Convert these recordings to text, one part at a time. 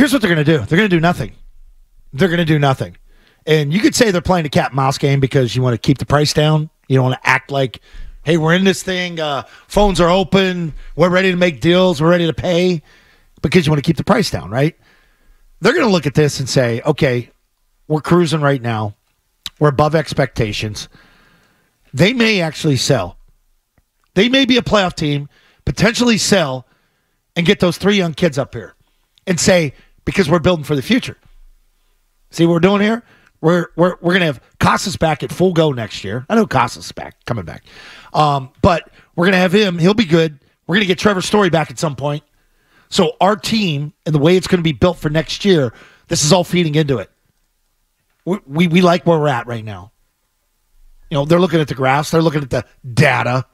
here's what they're going to do. They're going to do nothing. They're going to do nothing. And you could say they're playing a cat mouse game because you want to keep the price down. You don't want to act like, hey, we're in this thing. Uh, phones are open. We're ready to make deals. We're ready to pay because you want to keep the price down, right? They're going to look at this and say, okay, we're cruising right now. We're above expectations. They may actually sell. They may be a playoff team, potentially sell, and get those three young kids up here and say, because we're building for the future. See what we're doing here? We're we're we're gonna have Casas back at full go next year. I know Casas is back, coming back. Um, but we're gonna have him, he'll be good. We're gonna get Trevor Story back at some point. So our team and the way it's gonna be built for next year, this is all feeding into it. We, we, we like where we're at right now. You know, they're looking at the graphs, they're looking at the data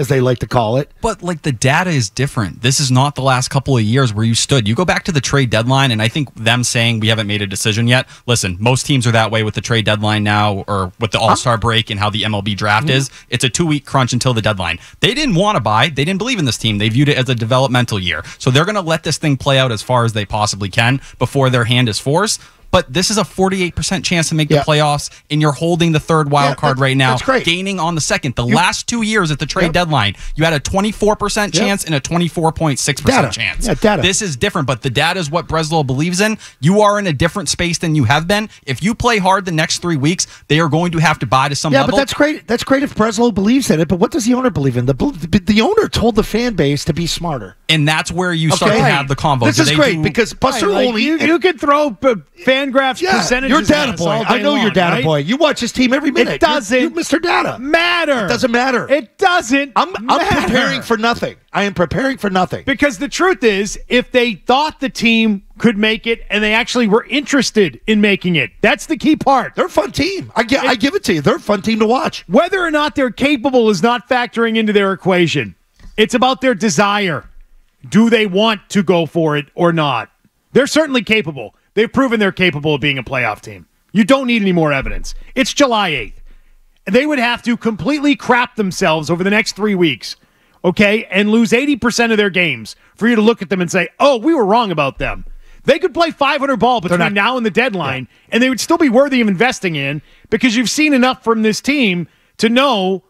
as they like to call it. But like the data is different. This is not the last couple of years where you stood. You go back to the trade deadline, and I think them saying we haven't made a decision yet. Listen, most teams are that way with the trade deadline now, or with the All Star break and how the MLB draft mm-hmm. is. It's a two week crunch until the deadline. They didn't want to buy. They didn't believe in this team. They viewed it as a developmental year. So they're going to let this thing play out as far as they possibly can before their hand is forced but this is a 48% chance to make the playoffs, and you're holding the third wild yeah, card right now, That's great. gaining on the second. The you, last two years at the trade yep. deadline, you had a 24% chance and a 24.6% data. chance. Yeah, data. This is different, but the data is what Breslow believes in. You are in a different space than you have been. If you play hard the next three weeks, they are going to have to buy to some yeah, level. but that's great. That's great if Breslow believes in it, but what does the owner believe in? The, the, the owner told the fan base to be smarter. And that's where you okay. start to have the convo. This do is great do, because Buster right, like Olney. You, you could throw uh, Fangraphs yeah, percentages. You're data boy. I know long, you're data right? boy. You watch his team every minute. It doesn't, you're, you're Mr. Data. Matter. It doesn't matter. It doesn't. I'm, I'm preparing for nothing. I am preparing for nothing. Because the truth is, if they thought the team could make it and they actually were interested in making it, that's the key part. They're a fun team. I, get, I give it to you. They're a fun team to watch. Whether or not they're capable is not factoring into their equation. It's about their desire. Do they want to go for it or not? They're certainly capable. They've proven they're capable of being a playoff team. You don't need any more evidence. It's July 8th. They would have to completely crap themselves over the next three weeks, okay, and lose 80% of their games for you to look at them and say, oh, we were wrong about them. They could play 500 ball between not, now and the deadline, yeah. and they would still be worthy of investing in because you've seen enough from this team to know,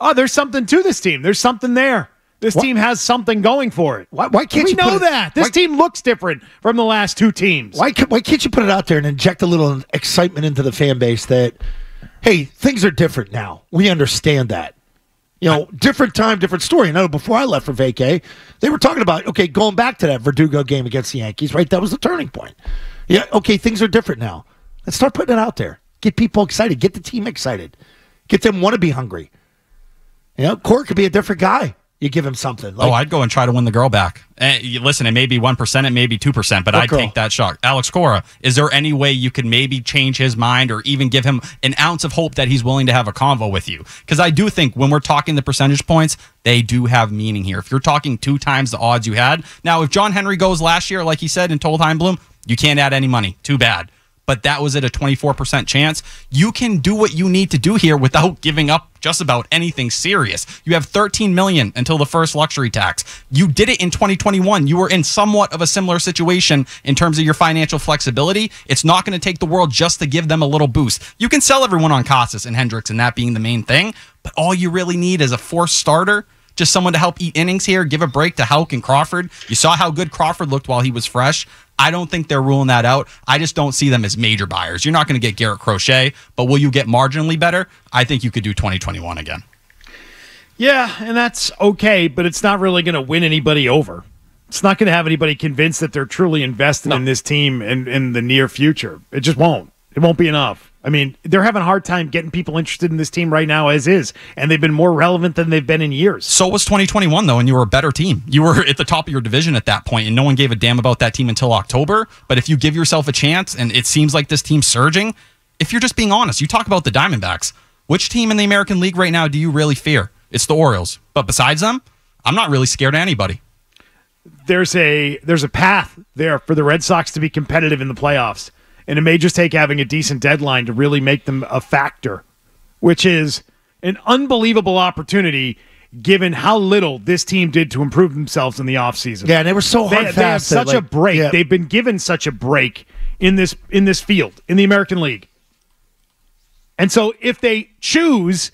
oh, there's something to this team. There's something there. This what? team has something going for it. Why, why can't we you know it, that? This why, team looks different from the last two teams. Why, why can't you put it out there and inject a little excitement into the fan base that, hey, things are different now. We understand that. You know, different time, different story. I know before I left for vacay, they were talking about okay, going back to that Verdugo game against the Yankees, right? That was the turning point. Yeah, okay, things are different now. Let's start putting it out there. Get people excited. Get the team excited. Get them want to be hungry. You know, Court could be a different guy you give him something. Oh, like, oh, I'd go and try to win the girl back. Eh, and listen, it may be 1%, it may be 2%, but I'd girl? take that shot. Alex Cora, is there any way you could maybe change his mind or even give him an ounce of hope that he's willing to have a convo with you? Because I do think when we're talking the percentage points, they do have meaning here. If you're talking two times the odds you had, now if John Henry goes last year, like he said in told Bloom, you can't add any money. Too bad but that was at a 24% chance. You can do what you need to do here without giving up just about anything serious. You have 13 million until the first luxury tax. You did it in 2021. You were in somewhat of a similar situation in terms of your financial flexibility. It's not going to take the world just to give them a little boost. You can sell everyone on Casas and Hendriks and that being the main thing, but all you really need is a fourth starter just someone to help eat innings here, give a break to Houck and Crawford. You saw how good Crawford looked while he was fresh. I don't think they're ruling that out. I just don't see them as major buyers. You're not going to get Garrett Crochet, but will you get marginally better? I think you could do 2021 again. Yeah, and that's okay, but it's not really going to win anybody over. It's not going to have anybody convinced that they're truly invested no. in this team in, in the near future. It just won't. It won't be enough. I mean, they're having a hard time getting people interested in this team right now as is, and they've been more relevant than they've been in years. So was 2021 though, and you were a better team. You were at the top of your division at that point, and no one gave a damn about that team until October. But if you give yourself a chance, and it seems like this team's surging, if you're just being honest, you talk about the Diamondbacks. Which team in the American League right now do you really fear? It's the Orioles. But besides them, I'm not really scared of anybody. There's a there's a path there for the Red Sox to be competitive in the playoffs. And it may just take having a decent deadline to really make them a factor, which is an unbelievable opportunity given how little this team did to improve themselves in the offseason. Yeah, and they were so hard they, they have such like, a break. Yeah. They've been given such a break in this in this field in the American League. And so if they choose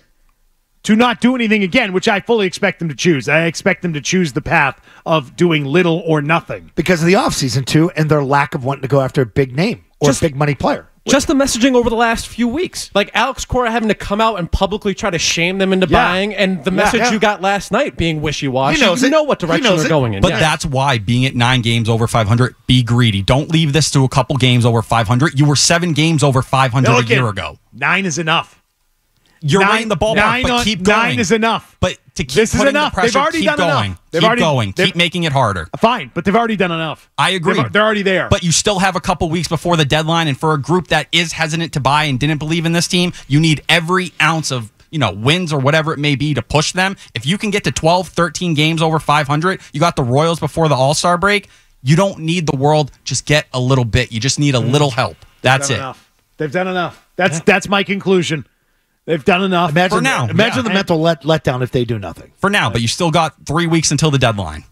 to not do anything again, which I fully expect them to choose, I expect them to choose the path of doing little or nothing. because of the offseason too, and their lack of wanting to go after a big name or Just- a big money player. Just the messaging over the last few weeks. Like Alex Cora having to come out and publicly try to shame them into Yeah. buying, and the Yeah. message Yeah. you got last night being wishy washy. He You it. know what direction knows they're it. going in. But yeah. that's why being at nine games over 500, be greedy. Don't leave this to a couple games over 500. You were seven games over 500 Look a year ago. Nine is enough. You're nine, the ballpark, nine but on- keep going. Nine is enough. But to keep This is enough. the They've pressure, already keep done going. enough. They've keep already- going. Keep making it harder. Fine, but they've already done enough. I agree. They've- They're already there. But you still have a couple weeks before the deadline, and for a group that is hesitant to buy and didn't believe in this team, you need every ounce of you know wins or whatever it may be to push them. If you can get to 12, 13 games over 500, you got the Royals before the All Star break. You don't need the world. Just get a little bit. You just need a mm. little help. That's it. enough. They've done enough. That's that's my conclusion. They've done enough. Imagine, For now, imagine yeah. the mental let, letdown if they do nothing. for now, but you still got three weeks until the deadline.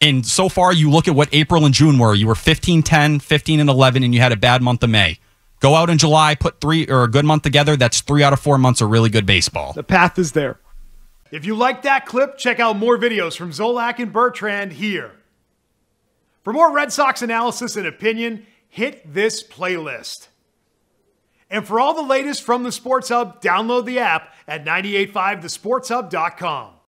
And so far, you look at what April and June were. You were 15 10, 15 and 11, and you had a bad month of May. Go out in July, put three or a good month together. That's three out of four months of really good baseball. The path is there. If you like that clip, check out more videos from Zolak and Bertrand here. For more Red Sox analysis and opinion, hit this playlist. And for all the latest from the Sports Hub, download the app at 985thesportshub.com.